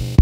you